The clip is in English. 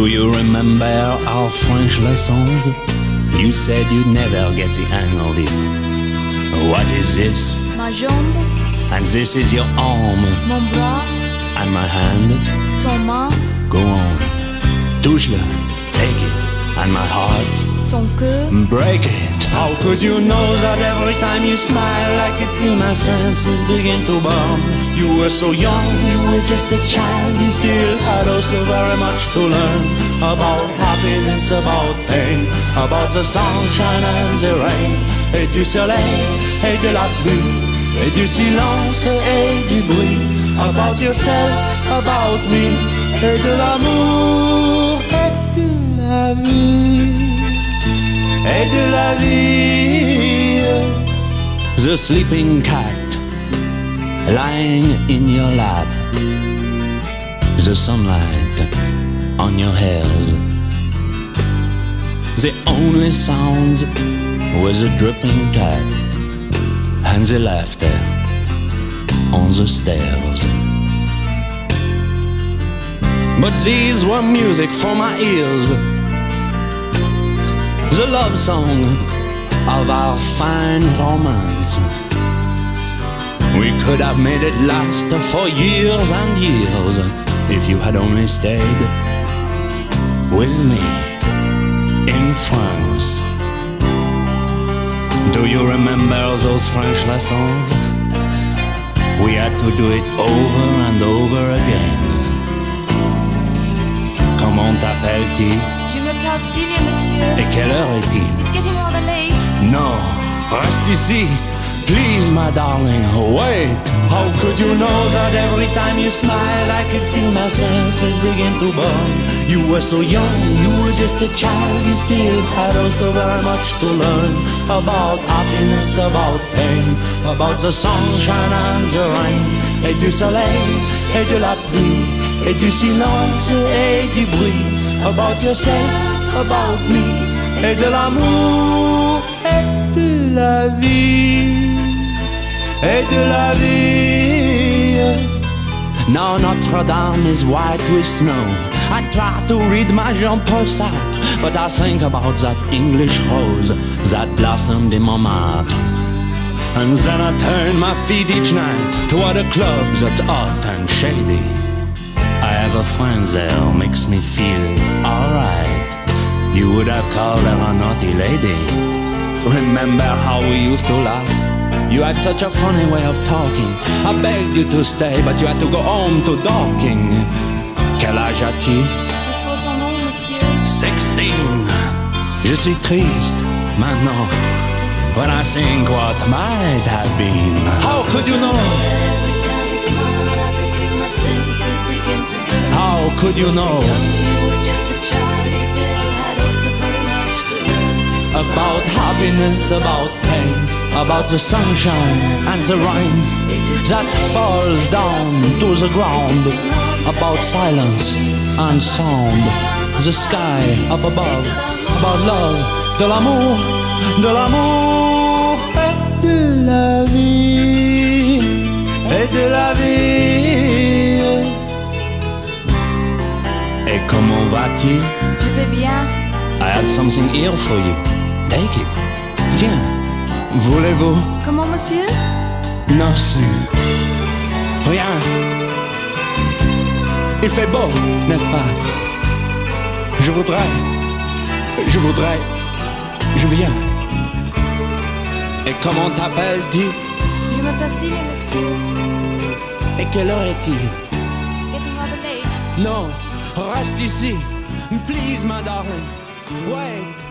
remember our French lessons? You said you'd never get the hang of it. What is this? Ma jambe, And this is your arm mon bras, and my hand. ton main, Go on. Touche-le. Take it. And my heart. ton cœur. Break it. How could you know that every time you smile, I could feel my senses begin to burn? You were so young, you were just a child, you still had oh so very much to learn about happiness, about pain, about the sunshine and the rain, et du soleil, et de la pluie, et du silence et du bruit, about yourself, about me, et de l'amour, The sleeping cat lying in your lap. The sunlight on your hairs. The only sound was a dripping tap and the laughter on the stairs. But these were music for my ears the love song of our fine romance. We could have made it last for years and years if you had only stayed with me in France. Do you remember those French lessons? We had to do it over and over again. Comment t'appelles-tu? Et quelle heure est-il? It's getting rather late. No, reste ici. Please, my darling, wait. How could you know that every time you smile, I could feel my senses begin to burn? You were so young, you were just a child, you still had oh so very much to learn about happiness, about pain, about the sunshine and the rain, et du soleil, et de la pluie, et du silence et du bruit, about yourself, about me, et de l'amour, et de la vie, et de la vie. Now Notre Dame is white with snow. I try to read my Jean-Paul Sartre, but I think about that English rose that blossomed in Montmartre. And then I turn my feet each night toward a club that's hot and shady. I have a friend there, makes me feel alright. You would have called her a naughty lady. Remember how we used to laugh? You had such a funny way of talking. I begged you to stay, but you had to go home to Dorking. Quel âge as-tu? Qu'est-ce que son nom, monsieur? 16. Je suis triste maintenant. When I think what might have been. How could you know? Every time you smile, I could feel my senses begin to burn. How could you know about happiness, about pain, about the sunshine and the rain that falls down to the ground, about silence and sound, the sky up above, about love, de l'amour, de l'amour et de la vie, et de la vie. Et comment vas-tu? Je vais bien. I have something here for you. Take it. Tiens, voulez-vous? Comment, monsieur? Nothing. Rien. Il fait beau, n'est-ce pas? Je voudrais. Je voudrais. Je viens. Et comment t'appelles-tu? Je m'appelle Celia, monsieur. Et quelle heure est-il? It's getting rather late. Non, reste ici. Please, my darling. Wait.